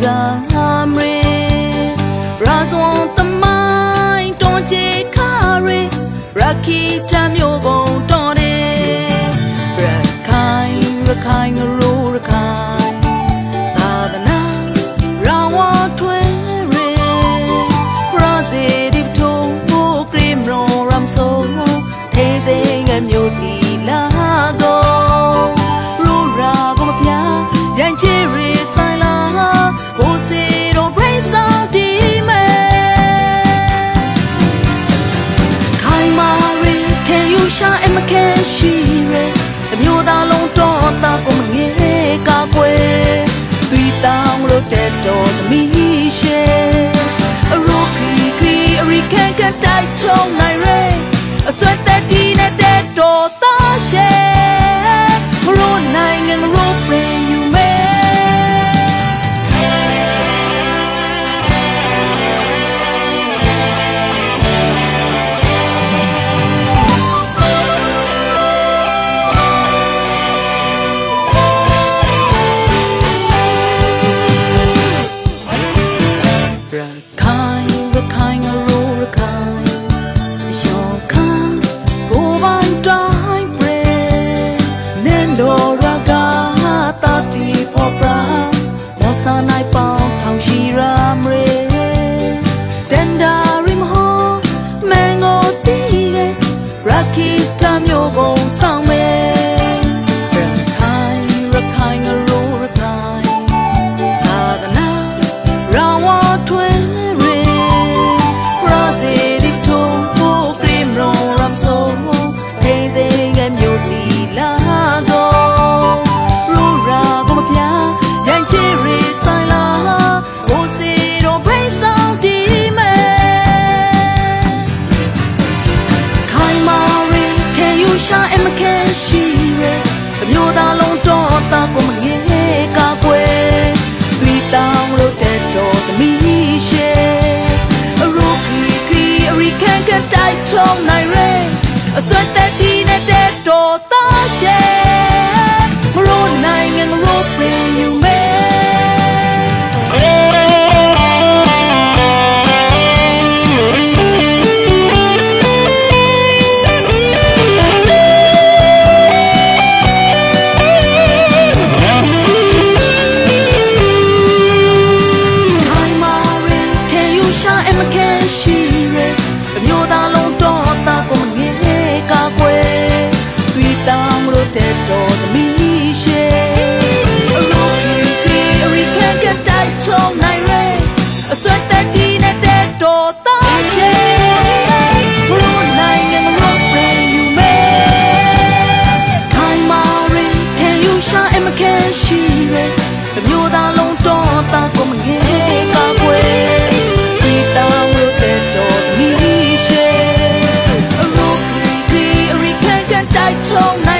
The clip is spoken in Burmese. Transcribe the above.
zamre razon tamai tonje kare rakita can you shine and can she ရဲအမျိုးသားလုံးတော့တာကိုမငယ်ကာကွယ်သွီတောင်းလို့တဲ့တော်သမီးရှေအရိုခီခီအရိကန်ကတိုက်ချုံနိုင်ရဲအဆွဲသက်ဒီနဲ့တဲ့ မောဆာနိုင် and can she ရဲအမျိုးသားလုံးတော့တာကိုမငယ်ကာကွယ်သွီတောင်းလို့တဲ့တော်သမီးရှေအရိုခီခီအရိကန်ကတိုက်ချုံနိုင်ရဲအဆွဲသက်ဒီနဲ့တဲ့တော်သားရှေ can you shine and can she ရဲအမျိုးသားလုံးတော့တာကိုမငယ်ကာကွယ်သွီတောင်းလို့တဲ့တော်သမီးရှေအလိုကြီးခရီးအရိကန်ကတိုက်ချုံနိုင်ရဲအဆွဲသက်ဒီနဲ့တဲ့တော်သားရှေဘလို့နိုင်ငံရောပြေယူမဲခိုင်မာရင် can you shine and can she ရဲအမျိုးသား 从来